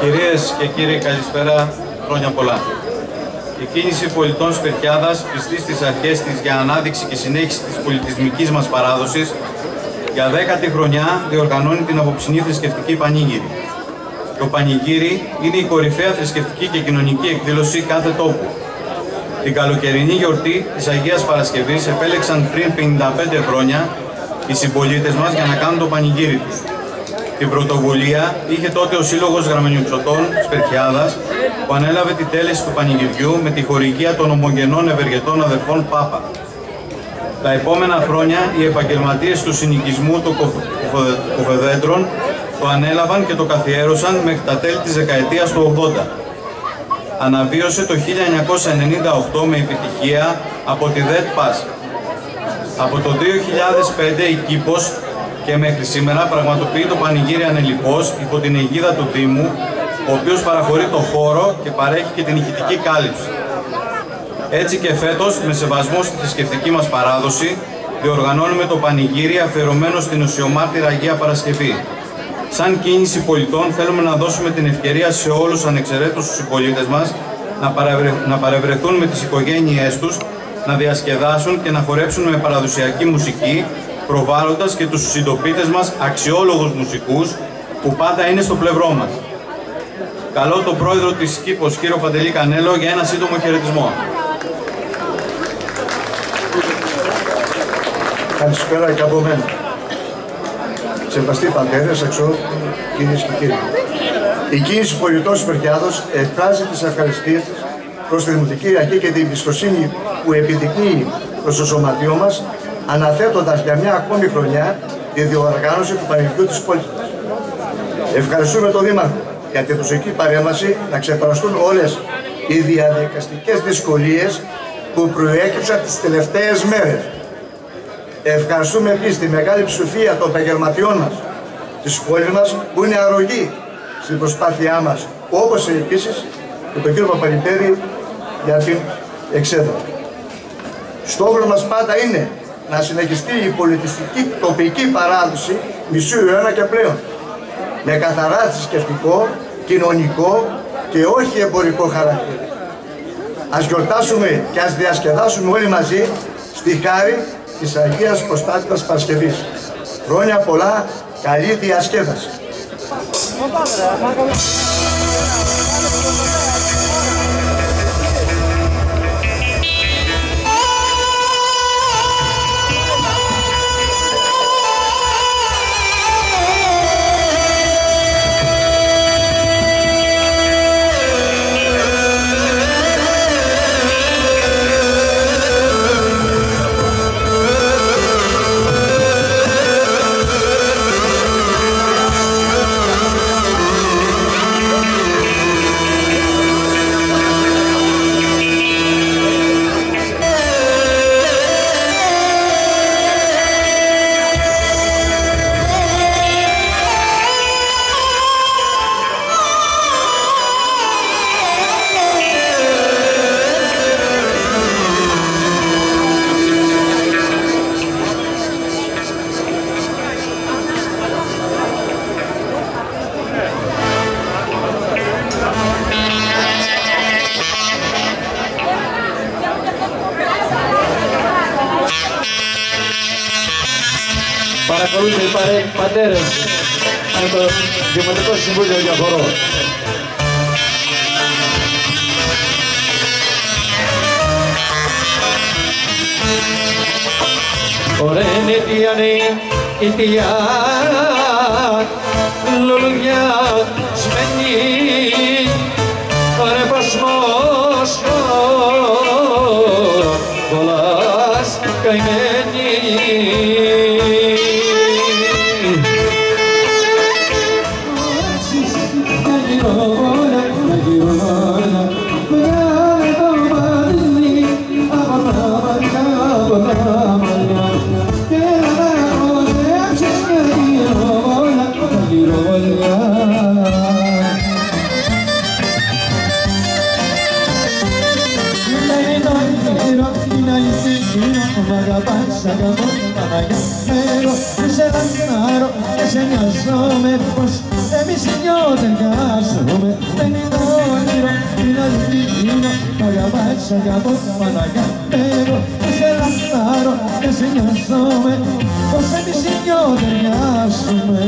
Κυρίες και κύριοι, καλησπέρα. Χρόνια πολλά. Η κίνηση πολιτών Σπερτιάδας, πιστή στις αρχές της για ανάδειξη και συνέχιση της πολιτισμικής μας παράδοσης, για δέκατη χρονιά διοργανώνει την απόψινή θρησκευτική πανήγυρη. Το πανηγύρι είναι η κορυφαία θρησκευτική και κοινωνική εκδήλωση κάθε τόπου. Την καλοκαιρινή γιορτή της Αγίας Παρασκευής επέλεξαν πριν 55 χρόνια οι συμπολίτες μας για να κάνουν το πανηγύρι τους. Την πρωτοβουλία είχε τότε ο Σύλλογος Γραμμενιουξωτών Σπερχιάδας που ανέλαβε τη τέλεση του πανηγυριού με τη χορηγία των ομογενών ευεργετών αδερφών Πάπα. Τα επόμενα χρόνια οι επαγγελματίες του συνοικισμού των κοφεδέντρων το ανέλαβαν και το καθιέρωσαν μέχρι τα τέλη της δεκαετίας του 80. Αναβίωσε το 1998 με επιτυχία από τη ΔΕΤ ΠΑΣ. Από το 2005 η Κήπος και μέχρι σήμερα πραγματοποιεί το πανηγύρι ανελιπώς υπό την αιγίδα του Δήμου, ο οποίος παραχωρεί το χώρο και παρέχει και την ηχητική κάλυψη. Έτσι και φέτος, με σεβασμό στη θρησκευτική μας παράδοση, διοργανώνουμε το πανηγύρι αφιερωμένο στην ουσιομάρτυρα Αγία Παρασκευή. Σαν κίνηση πολιτών θέλουμε να δώσουμε την ευκαιρία σε όλους ανεξαιρέτως τους συμπολίτες μας να, παρευρε... να παρευρεθούν με τις οικογένειές τους, να διασκεδάσουν και να χορέψουν με παραδοσιακή μουσική, προβάλλοντας και τους συντοπίτες μας αξιόλογους μουσικούς που πάντα είναι στο πλευρό μας. Καλώ τον πρόεδρο της Κύπος, κύριο Παντελή Κανέλο, για ένα σύντομο χαιρετισμό. Καλησπέρα και από μένα. Σεβαστοί πατέρες, εξώ, κυρίες και κύριοι. Η κίνηση πολιτών Σπερκιάδος εκφράζει τις ευχαριστίες της προς τη Δημοτική Αρχή και την εμπιστοσύνη που επιδεικνύει προς το σωματείο μας, αναθέτοντας για μια ακόμη χρονιά τη διοργάνωση του Πανεπιστημίου της πόλης μας. Ευχαριστούμε τον Δήμαρχο για τη δοσική παρέμβαση να ξεπεραστούν όλες οι διαδικαστικές δυσκολίες που προέκυψαν τις τελευταίες μέρες Ευχαριστούμε επίσης τη μεγάλη ψηφία των επαγγελματιών μας της πόλης μας που είναι αρρωγή στην προσπάθειά μας, όπως επίσης και τον κύριο Παπαλιπέρη για την εξέδρα. Στόχος μας πάντα είναι να συνεχιστεί η πολιτιστική τοπική παράδοση μισού αιώνα και πλέον με καθαρά θρησκευτικό, κοινωνικό και όχι εμπορικό χαρακτήρα. Ας γιορτάσουμε και ας διασκεδάσουμε όλοι μαζί στη χάρη της Αγίας Προστάτητας Παρασκευής. Χρόνια πολλά, καλή διασκέδαση. Παρακολούθησε οι πατέρες με το Δημοτικό Συμβούλιο για χορό. Ωραία είναι τι ανε, η τιά, λουλουδιά, σμένη, ωραία πασμός, κολλάς, καημένη. σύρω Μ' αγαπάς, αγαπώ, Παναγιά Εγώ δεν σε λαχτάρω και σε νοιάζομαι Πως εμείς δυο δεν χάσουμε Δεν είναι όνειρο, είναι αληθινό Μ' αγαπάς, αγαπώ, Παναγιά Εγώ δεν σε λαχτάρω και σε νοιάζομαι Πως εμείς δυο δεν χάσουμε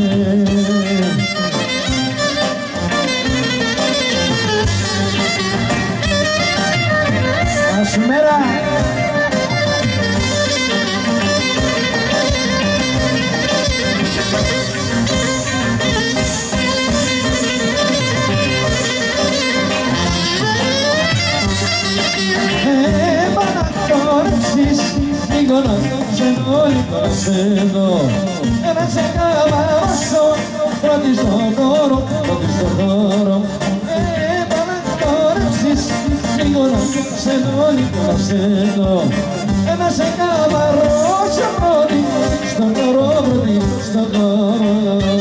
Καλησπέρα! Λίγο να ξενώ ένα σε καμαρώσω πρώτη στον χώρο, πρώτη στον χώρο. Επανακτόρεψεις λίγο να ξενώ, λίγο να ξενώ ένα σε καμαρώσω πρώτη στον χώρο, πρώτη στον χώρο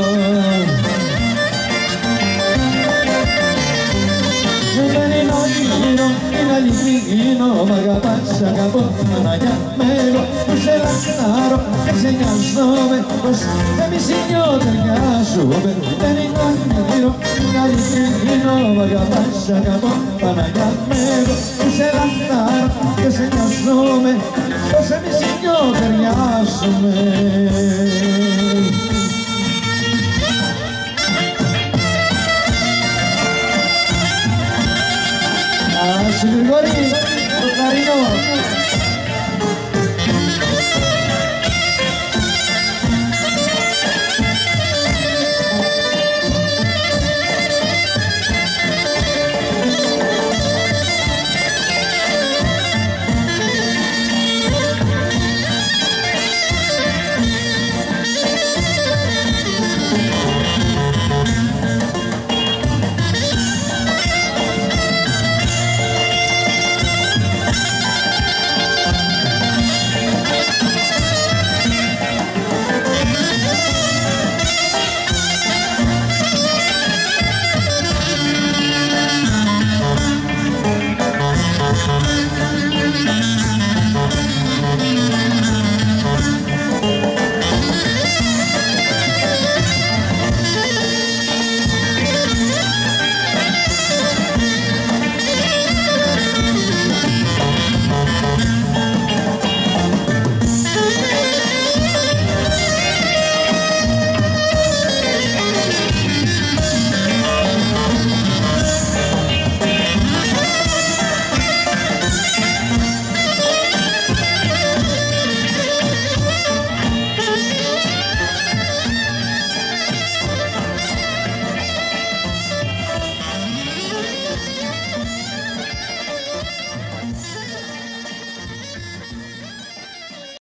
σ' αγαπώ Παναγιά με εγώ που σε λαχτάρω και σε νοιάζομαι πως δεν μη συνιωτεριάζομαι δεν είναι όνειρο κάτι κοινό μ' αγαπάς σ' αγαπώ Παναγιά με εγώ που σε λαχτάρω και σε νοιάζομαι πως δεν μη συνιωτεριάζομαι Grigori. 我运动。